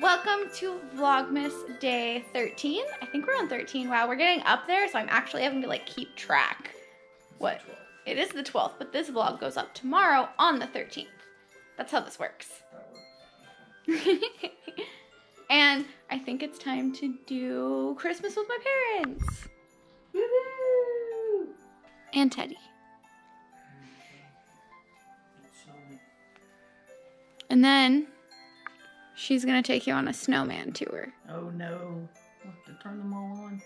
Welcome to Vlogmas Day 13. I think we're on 13. Wow, we're getting up there, so I'm actually having to like keep track. What? It is the 12th, but this vlog goes up tomorrow on the 13th. That's how this works. and I think it's time to do Christmas with my parents. Woohoo! And Teddy. And then she's gonna take you on a snowman tour. Oh no. We'll have to turn them all on.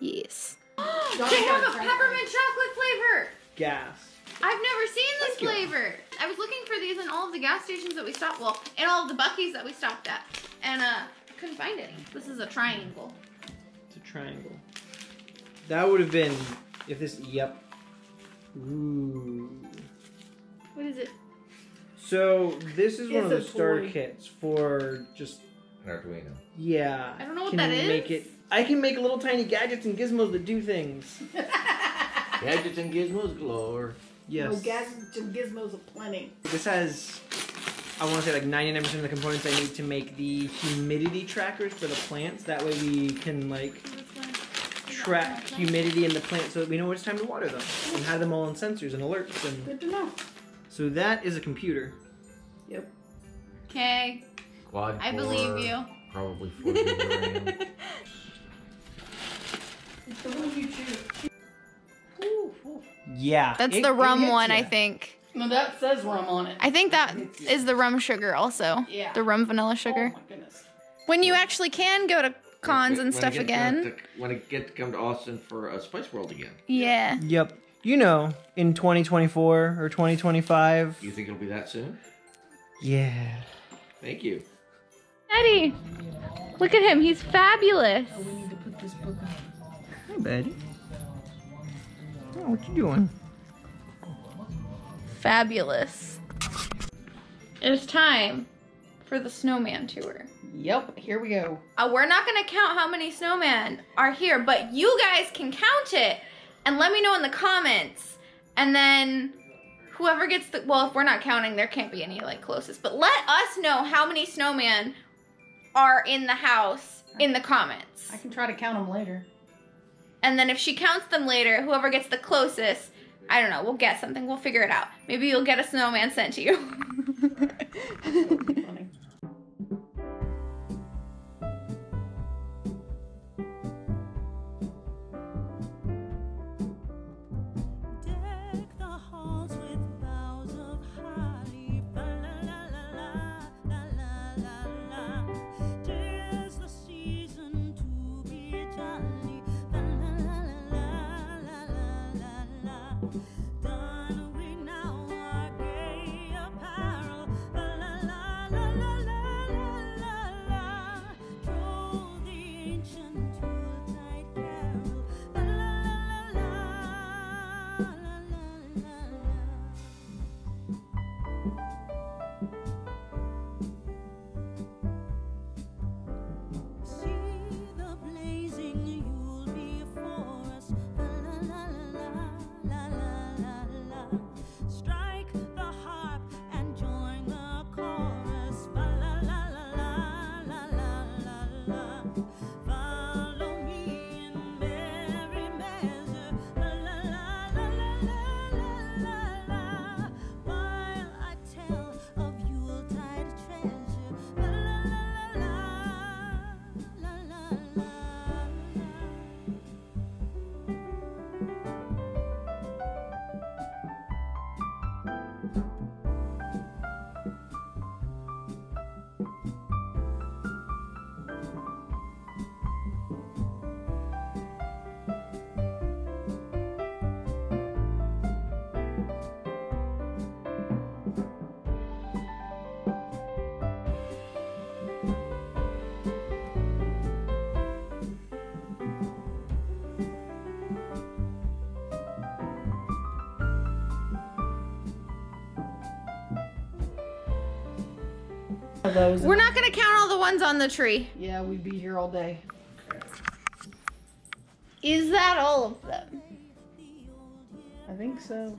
Yes. They have a peppermint chocolate flavor. Gas. I've never seen this Thank you. flavor. I was looking for these in all of the gas stations that we stopped, well, in all of the Buc-ee's that we stopped at, and uh, couldn't find any. This is a triangle. It's a triangle. That would have been if this. Yep. Ooh. What is it? So this is one of the It's a star toy. kits for just An Arduino. yeah. I don't know what can that is. Make it. I can make little tiny gadgets and gizmos that do things. Gadgets and gizmos galore. Yes. No gadgets and gizmos aplenty. This has, I want to say like 99% of the components I need to make the humidity trackers for the plants. That way we can like track humidity in the plant so that we know when it's time to water them and have them all on sensors and alerts. And Good to know. so that is a computer. Yep. Okay, Quad I core, believe you. Probably 4 gig of RAM. It's the one you choose. Ooh, ooh. Yeah. That's it- the rum hits one, I think. No, that says rum on it. I think that is the rum sugar also. Yeah. The rum vanilla oh sugar. Oh my goodness. When you actually can go to cons When- and when stuff get to- again. to- when I get to come to Austin for a Spice World again. Yeah. Yep. You know, in 2024 or 2025. You think it'll be that soon? Yeah. Thank you. Eddie, look at him. He's fabulous. We need to put this book on. Hey, buddy. Oh, what you doing? Fabulous. It's time for the snowman tour. Yep, here we go. Uh, we're not gonna count how many snowmen are here, but you guys can count it and let me know in the comments. And then whoever gets the well, if we're not counting, there can't be any like closest. But let us know how many snowmen are in the house in the comments. I can try to count them later. And then if she counts them later, whoever gets the closest, I don't know, we'll get something. We'll figure it out. Maybe you'll get a snowman sent to you. Those. We're not gonna count all the ones on the tree. Yeah, we'd be here all day. Is that all of them? I think so.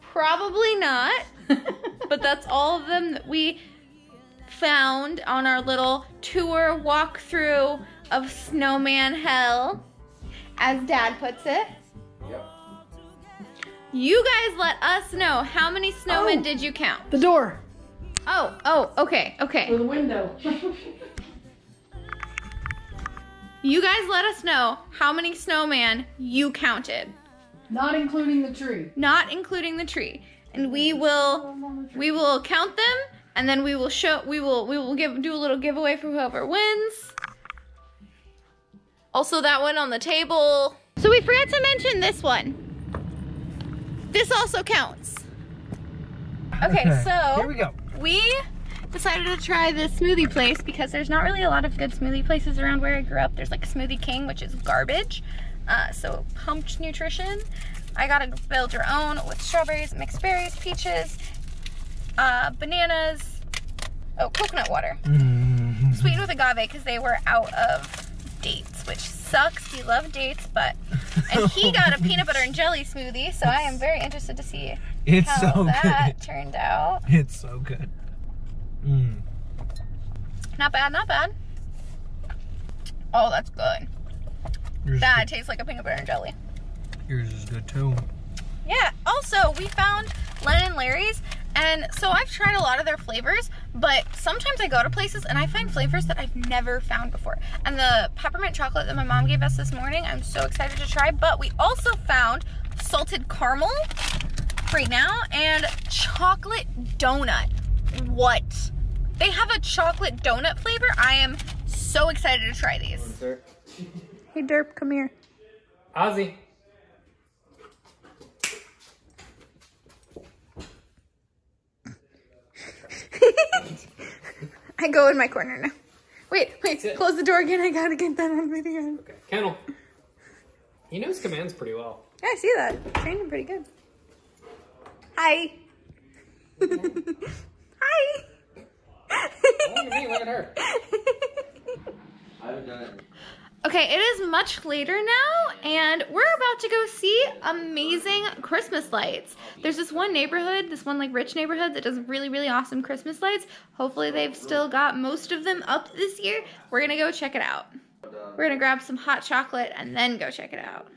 Probably not. but that's all of them that we found on our little tour walkthrough of Snowman Hell, as Dad puts it. Yep. You guys let us know how many snowmen Oh. did you count? The door. Oh, oh, okay, okay. Through the window. You guys let us know how many snowman you counted, not including the tree. not including the tree. And we will we will count them and then we will show we will we will give do a little giveaway for whoever wins. Also that one on the table. So we forgot to mention this one. This also counts. Okay, so Here we go. we decided to try this smoothie place because there's not really a lot of good smoothie places around where I grew up. There's like Smoothie King, which is garbage. Uh, so pumped nutrition. I gotta build your own with strawberries, mixed berries, peaches, uh, bananas, oh, coconut water. Sweetened with agave because they were out of which sucks. We love dates, but and he got a peanut butter and jelly smoothie, so I am very interested to see It's how so that good. turned out. It's so good. Mm. Not bad, not bad. Oh, that's good. Yours, That is tastes like a peanut butter and jelly. Yours is good too. Yeah. Also, we found Lenny and Larry's, and so I've tried a lot of their flavors, but sometimes I go to places and I find flavors that I've never found before. And the peppermint chocolate that my mom gave us this morning, I'm so excited to try. But we also found salted caramel right now and chocolate donut. What? They have a chocolate donut flavor. I am so excited to try these. Hey Derp, come here. Ozzy. I go in my corner now. Wait, wait, close the door again. I gotta get that on video. Okay. Kennel. He knows commands pretty well. Yeah, I see that. Trained him pretty good. Hi. Hi. Look at me, look at her. I haven't done it. Okay, it is much later now, and we're about to go see amazing Christmas lights. There's this one neighborhood, this one like rich neighborhood that does really, really awesome Christmas lights. Hopefully, they've still got most of them up this year. We're gonna go check it out. We're gonna grab some hot chocolate and then go check it out.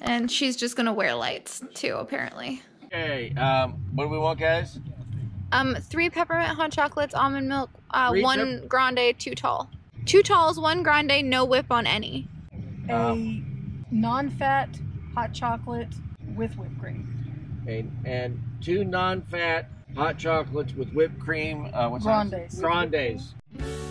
And she's just gonna wear lights too, apparently. Okay, um, what do we want, guys? Um, three peppermint hot chocolates, almond milk, uh, one grande, two tall. Two talls, one grande, no whip on any. A non-fat hot chocolate with whipped cream. Okay, and two non-fat hot chocolates with whipped cream. Uh, what's that? Grandes. Grandes.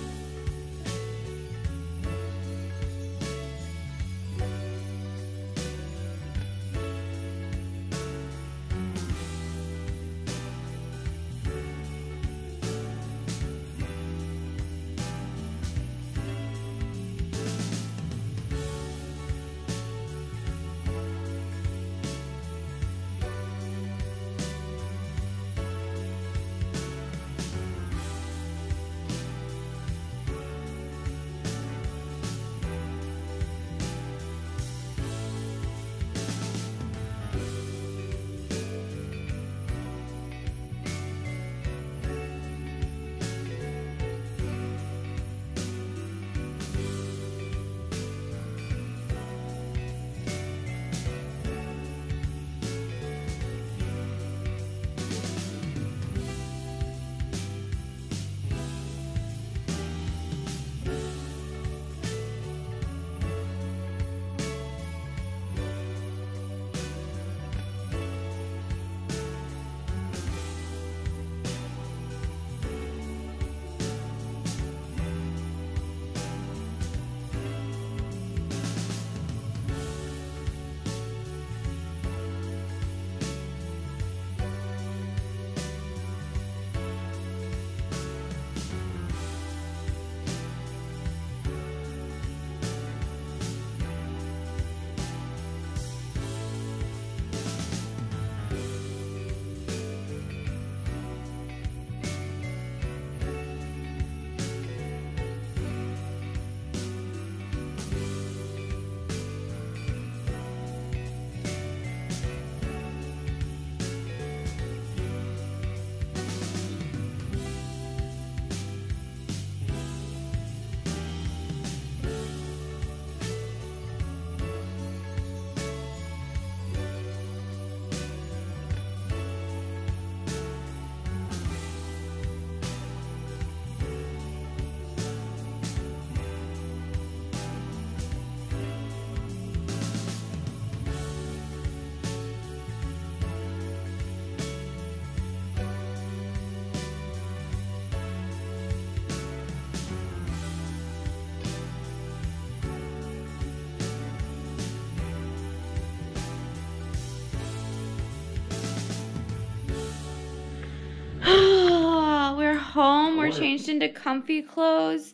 Home. We're changed into comfy clothes.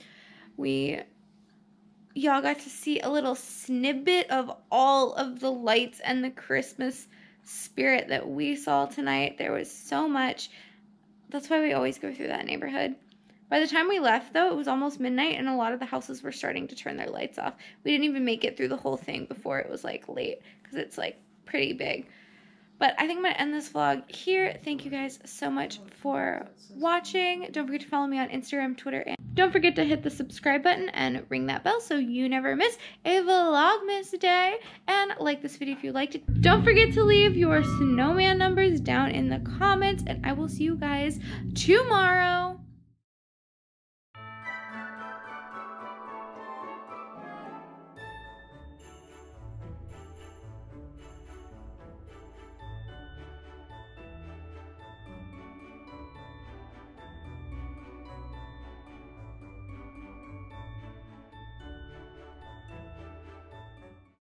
We y'all got to see a little snippet of all of the lights and the Christmas spirit that we saw tonight. There was so much. That's why we always go through that neighborhood. By the time we left, though, it was almost midnight and a lot of the houses were starting to turn their lights off. We didn't even make it through the whole thing before it was like late because it's like pretty big. But I think I'm going to end this vlog here. Thank you guys so much for watching. Don't forget to follow me on Instagram, Twitter, and don't forget to hit the subscribe button and ring that bell so you never miss a Vlogmas day. And like this video if you liked it. Don't forget to leave your snowman numbers down in the comments, and I will see you guys tomorrow.